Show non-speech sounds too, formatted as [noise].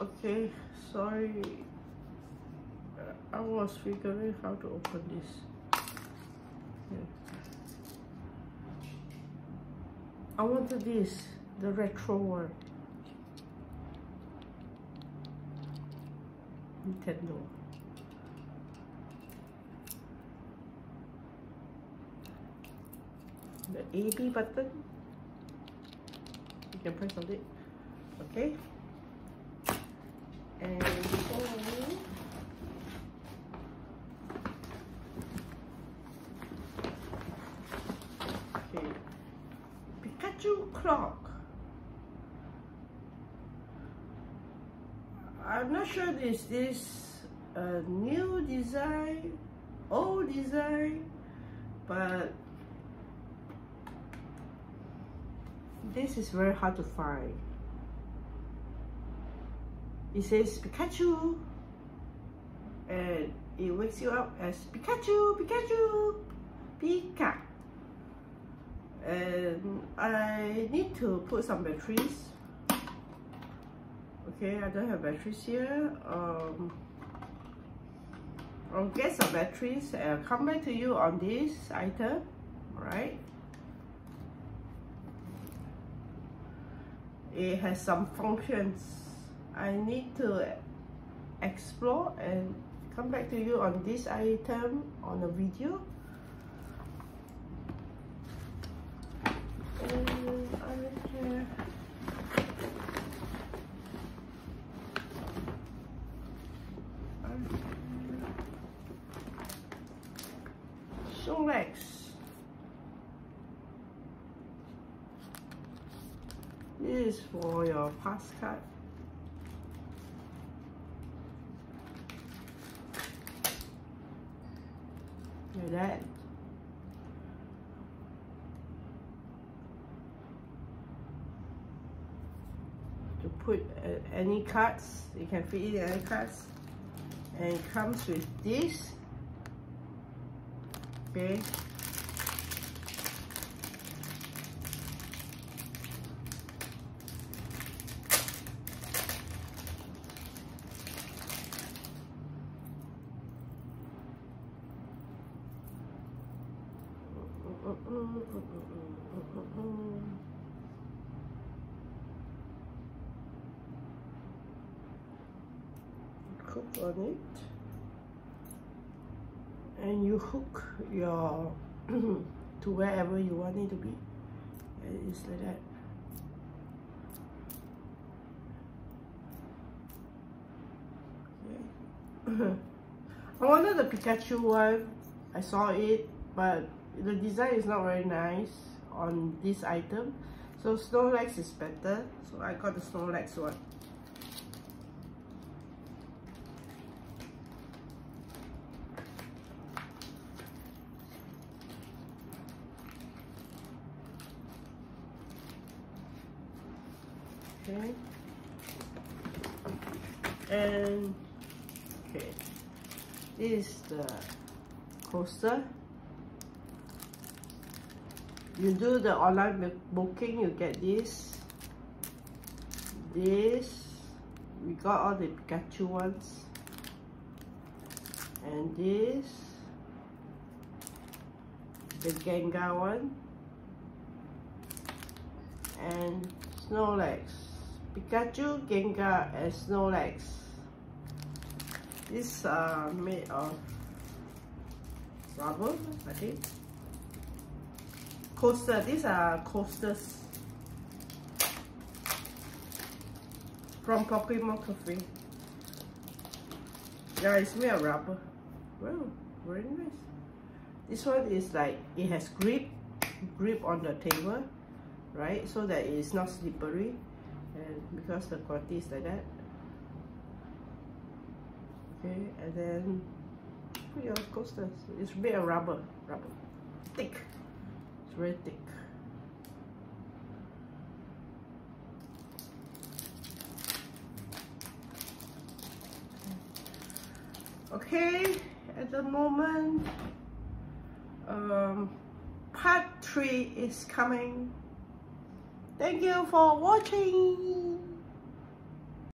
Okay, sorry. I was figuring how to open this. I wanted this, the retro one. Nintendo. The AB button. You can press on it. Okay. Okay. Pikachu clock. I'm not sure this is a uh, new design, old design, but this is very hard to find. It says Pikachu and it wakes you up as Pikachu, Pikachu, Pika. And I need to put some batteries. Okay, I don't have batteries here. Um, I'll get some batteries and I'll come back to you on this item. Alright. It has some functions I need to explore and come back to you on this item on a video. And I. This is for your pass card. That. To put uh, any cards, you can fit in any cards. And it comes with this. Okay. Hook on it, and you hook your [clears throat] to wherever you want it to be. And it's like that. Okay. [clears throat] I wanted the Pikachu one. I saw it, but the design is not very nice on this item. So Snorlax is better. So I got the Snorlax one. Okay. And okay. This is the coaster you do the online booking you get this this we got all the Pikachu ones and this the Gengar one and Snorlax. Pikachu, Gengar and Snorlax. These are made of rubber I think coaster. These are coasters from Pokemon Cafe. Yeah, it's made of rubber. Wow, very nice. This one is like, it has grip, grip on the table, right? So that it's not slippery. And because the quality is like that. Okay, and then put your coasters. It's made of rubber, rubber, thick. It's very thick. Okay, at the moment, um, part three is coming. Thank you for watching.